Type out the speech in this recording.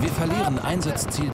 Wir verlieren Einsatzziel.